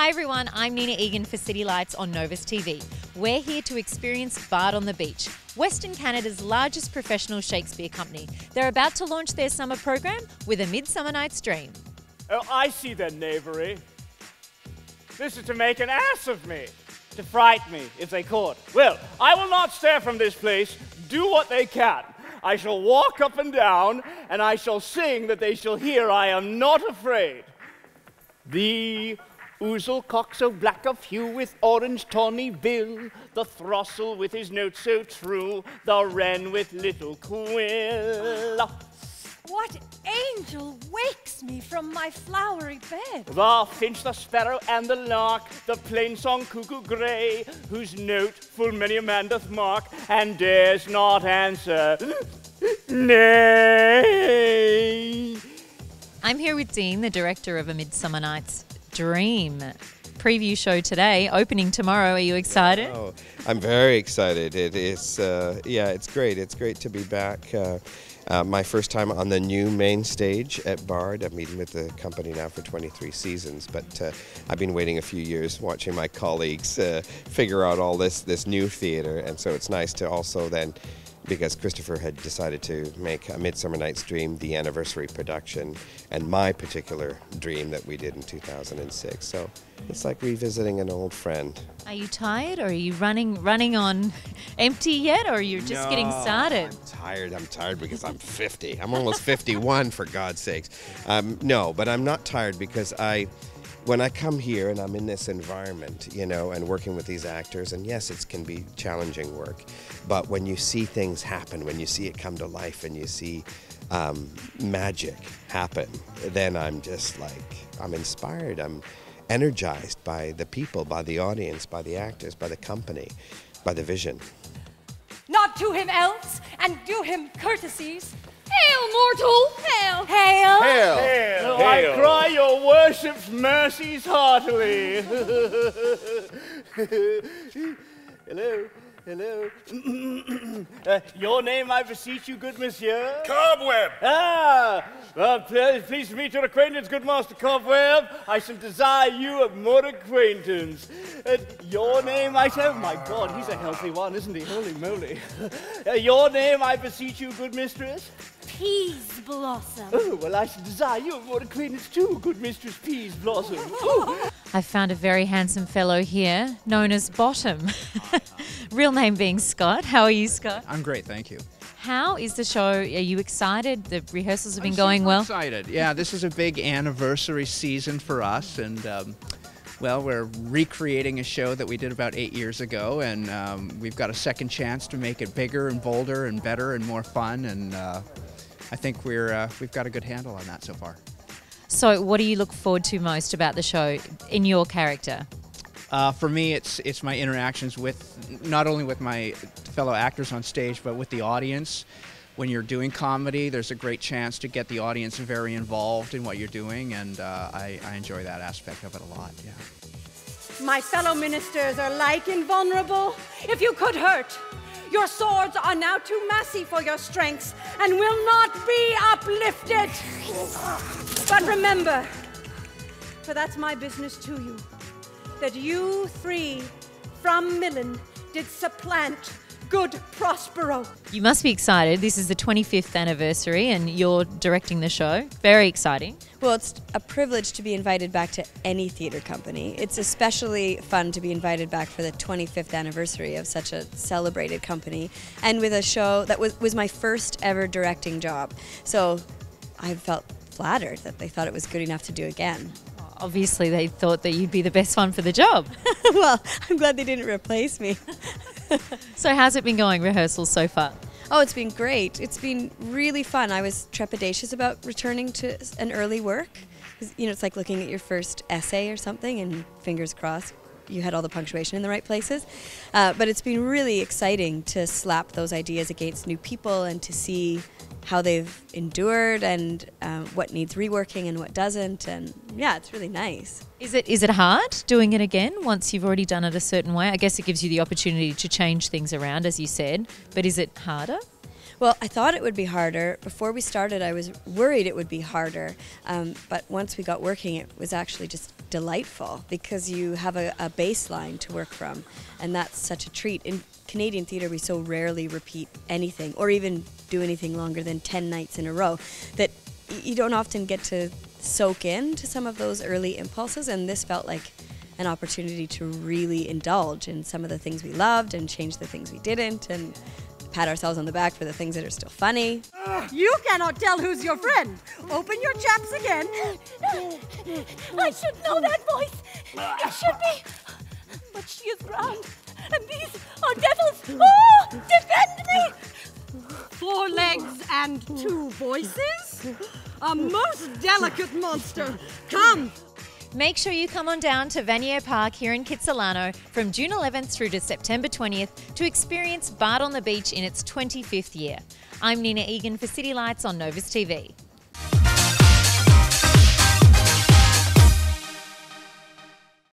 Hi everyone, I'm Nina Egan for City Lights on Novus TV. We're here to experience Bard on the Beach, Western Canada's largest professional Shakespeare company. They're about to launch their summer program with A Midsummer Night's Dream. Oh, I see their knavery. This is to make an ass of me, to fright me if they could. Well, I will not stir from this place. Do what they can. I shall walk up and down, and I shall sing that they shall hear I am not afraid. The ouzel cock so black of hue with orange tawny bill, the throstle with his note so true, the wren with little quill. What angel wakes me from my flowery bed? The finch, the sparrow, and the lark, the plain song cuckoo grey, whose note full many a man doth mark, and dares not answer. Nay. I'm here with Dean, the director of A Midsummer Night's Dream. Preview show today, opening tomorrow. Are you excited? Oh, I'm very excited. It is, uh, yeah, it's great. It's great to be back. Uh, uh, my first time on the new main stage at Bard. I've been with the company now for 23 seasons, but uh, I've been waiting a few years watching my colleagues uh, figure out all this this new theatre, and so it's nice to also then because Christopher had decided to make A Midsummer Night's Dream the anniversary production and my particular dream that we did in 2006. So it's like revisiting an old friend. Are you tired or are you running running on empty yet or you're just getting No, started? I'm tired. I'm tired because I'm 50. I'm almost 51 for God's sakes. Um, no, but I'm not tired because I, when I come here and I'm in this environment, you know, and working with these actors, and yes, it can be challenging work, but when you see things happen, when you see it come to life, and you see um, magic happen, then I'm just like I'm inspired. I'm energized by the people, by the audience, by the actors, by the company, by the vision. Not to him else, and do him courtesies. Hail, mortal! Hail! Hail! Hail, Hail! I cry your worship's mercies heartily. Hello, hello. Uh, your name, I beseech you, good monsieur? Cobweb! Ah, well, pleased, pleased to meet your acquaintance, good Master Cobweb. I shall desire you of more acquaintance. Uh, your name, I say, oh my God, he's a healthy one, isn't he? Holy moly. Uh, your name, I beseech you, good mistress. Peaseblossom. Oh, well, I shall desire you of more acquaintance too, good Mistress Peaseblossom. Ooh. I found a very handsome fellow here known as Bottom. Real name being Scott. How are you, Scott? I'm great, thank you. How is the show? Are you excited? The rehearsals have been I'm going well. Excited, yeah. This is a big anniversary season for us, and um, well, we're recreating a show that we did about eight years ago, and um, we've got a second chance to make it bigger and bolder and better and more fun, and uh, I think we're uh, we've got a good handle on that so far. So, what do you look forward to most about the show in your character? Uh, for me, it's it's my interactions with not only with my fellow actors on stage, but with the audience. When you're doing comedy, there's a great chance to get the audience very involved in what you're doing, and uh, I, I enjoy that aspect of it a lot. Yeah. My fellow ministers are like invulnerable. If you could hurt, your swords are now too massy for your strengths and will not be uplifted. But remember, for that's my business to you, that you three from Milan did supplant good Prospero. You must be excited. This is the 25th anniversary, and you're directing the show. Very exciting. Well, it's a privilege to be invited back to any theatre company. It's especially fun to be invited back for the 25th anniversary of such a celebrated company and with a show that was, was my first ever directing job. So I felt flattered that they thought it was good enough to do again. Obviously, they thought that you'd be the best one for the job. well, I'm glad they didn't replace me. so, how's it been going, rehearsals so far? Oh, it's been great. It's been really fun. I was trepidatious about returning to an early work. You know, it's like looking at your first essay or something, and fingers crossed you had all the punctuation in the right places. Uh, but it's been really exciting to slap those ideas against new people and to see how they've endured and um, what needs reworking and what doesn't. And yeah, it's really nice. Is it is it hard doing it again once you've already done it a certain way? I guess it gives you the opportunity to change things around, as you said. But is it harder? Well, I thought it would be harder. Before we started, I was worried it would be harder. Um, but once we got working, it was actually just delightful because you have a, a baseline to work from, and that's such a treat. In Canadian theatre, we so rarely repeat anything or even do anything longer than 10 nights in a row that you don't often get to soak in to some of those early impulses, and this felt like an opportunity to really indulge in some of the things we loved and change the things we didn't and pat ourselves on the back for the things that are still funny. You cannot tell who's your friend. Open your chaps again. I should know that voice. It should be. But she is brown, and these are devils. Oh, defend me! Four legs and two voices? A most delicate monster. Come, Make sure you come on down to Vanier Park here in Kitsilano from June 11th through to September 20th to experience Bard on the Beach in its 25th year. I'm Nina Egan for City Lights on Novus TV.